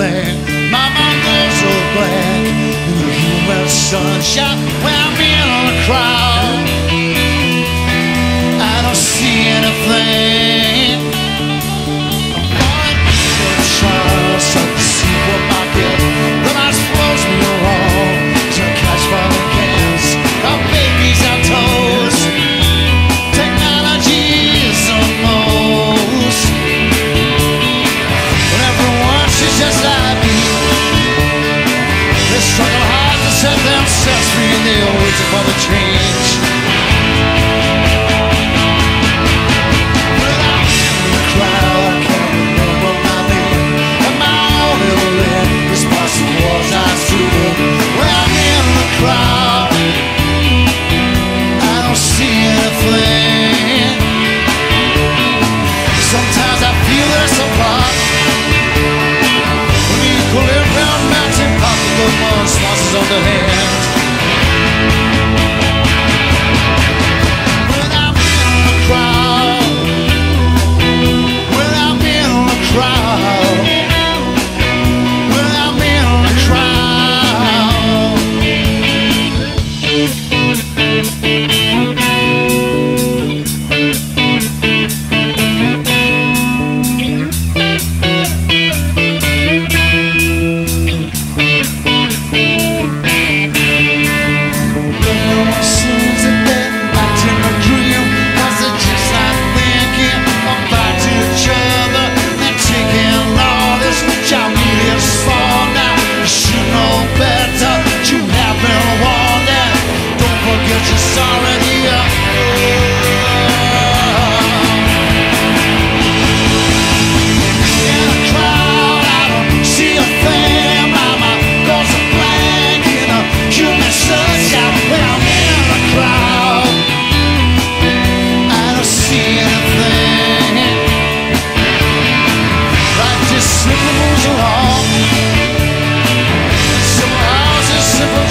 My mind goes so blank in the human sunshine. waiting for the change.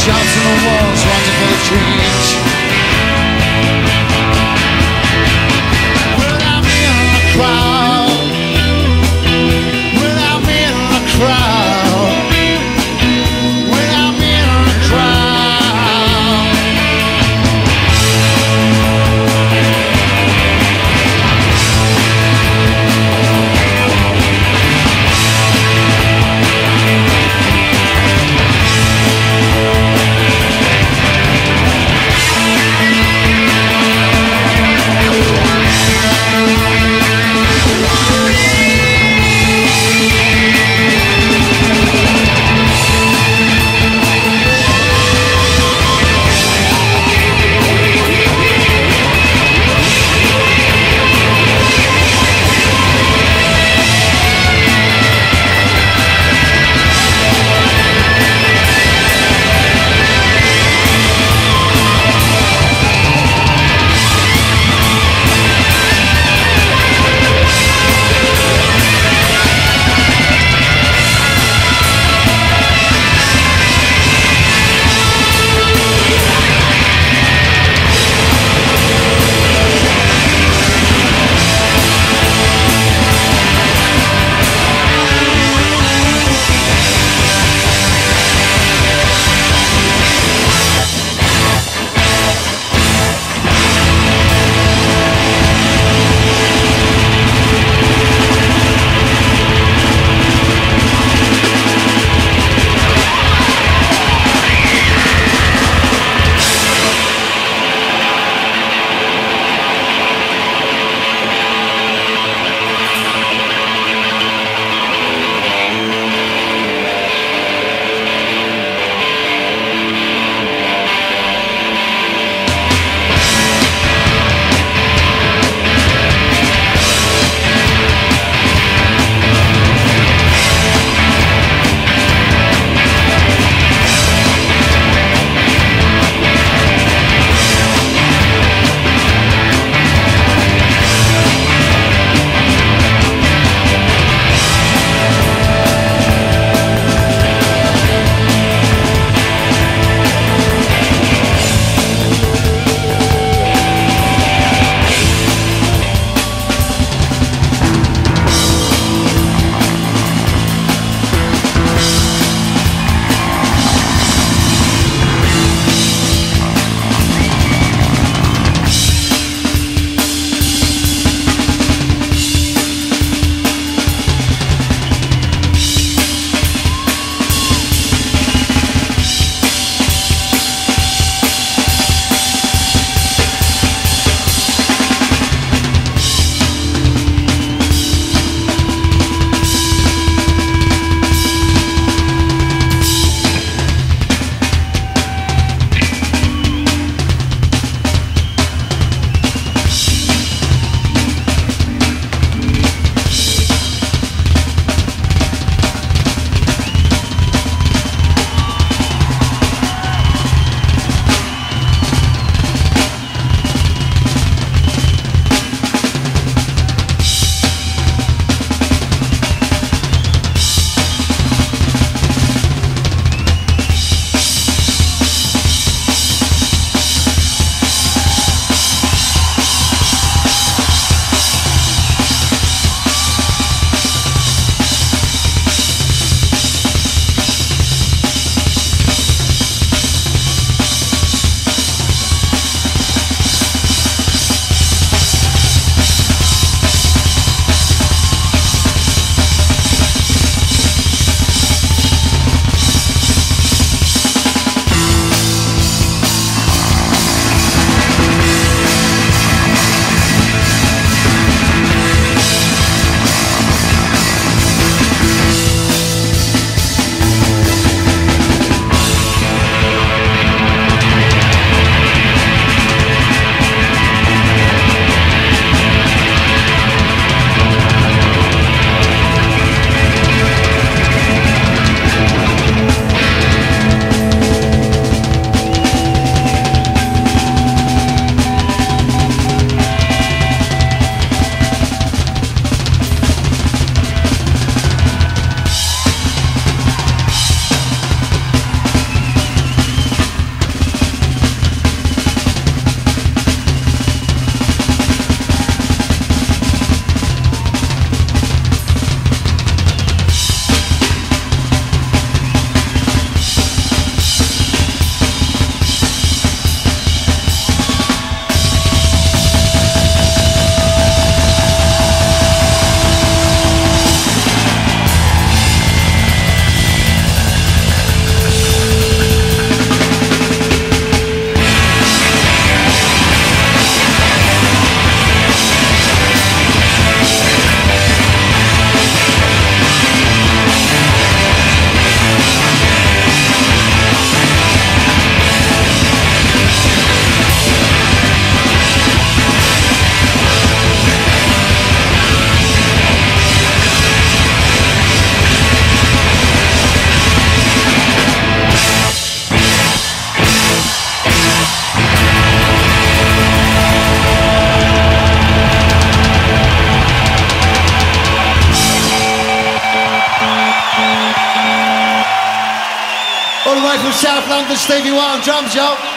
Shouts in the walls, wanting for change South London, Stevie White on drums, y'all.